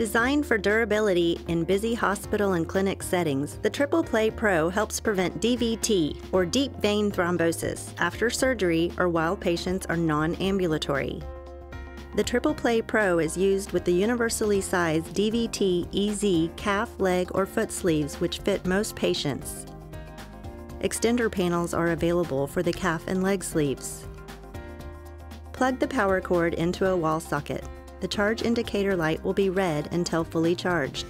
Designed for durability in busy hospital and clinic settings, the Triple Play Pro helps prevent DVT, or deep vein thrombosis, after surgery or while patients are non ambulatory. The Triple Play Pro is used with the universally sized DVT EZ calf, leg, or foot sleeves, which fit most patients. Extender panels are available for the calf and leg sleeves. Plug the power cord into a wall socket the charge indicator light will be red until fully charged.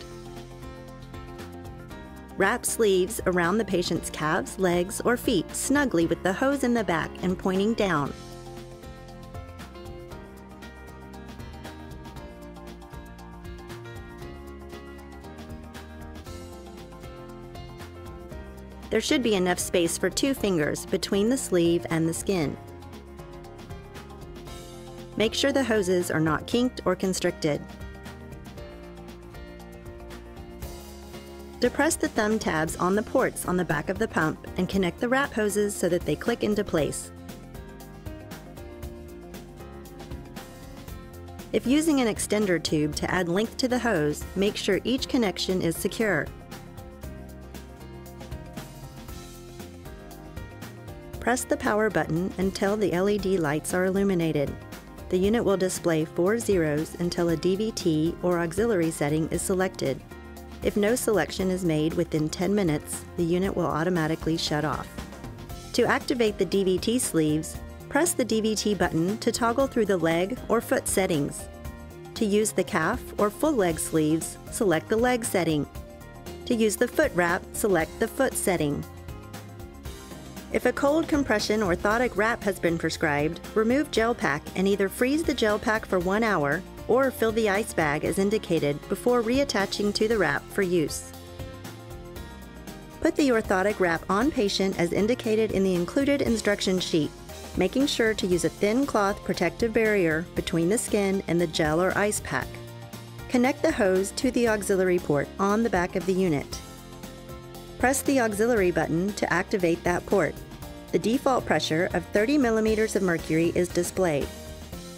Wrap sleeves around the patient's calves, legs, or feet snugly with the hose in the back and pointing down. There should be enough space for two fingers between the sleeve and the skin. Make sure the hoses are not kinked or constricted. Depress the thumb tabs on the ports on the back of the pump and connect the wrap hoses so that they click into place. If using an extender tube to add length to the hose, make sure each connection is secure. Press the power button until the LED lights are illuminated. The unit will display four zeros until a DVT or auxiliary setting is selected. If no selection is made within 10 minutes, the unit will automatically shut off. To activate the DVT sleeves, press the DVT button to toggle through the leg or foot settings. To use the calf or full leg sleeves, select the leg setting. To use the foot wrap, select the foot setting. If a cold compression orthotic wrap has been prescribed, remove gel pack and either freeze the gel pack for one hour or fill the ice bag as indicated before reattaching to the wrap for use. Put the orthotic wrap on patient as indicated in the included instruction sheet, making sure to use a thin cloth protective barrier between the skin and the gel or ice pack. Connect the hose to the auxiliary port on the back of the unit. Press the auxiliary button to activate that port. The default pressure of 30 millimeters of mercury is displayed.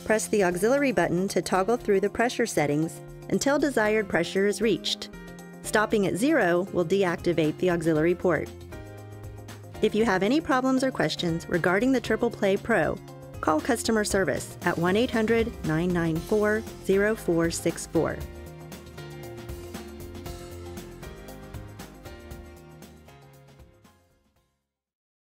Press the auxiliary button to toggle through the pressure settings until desired pressure is reached. Stopping at zero will deactivate the auxiliary port. If you have any problems or questions regarding the Triple Play Pro, call customer service at 1 800 994 0464.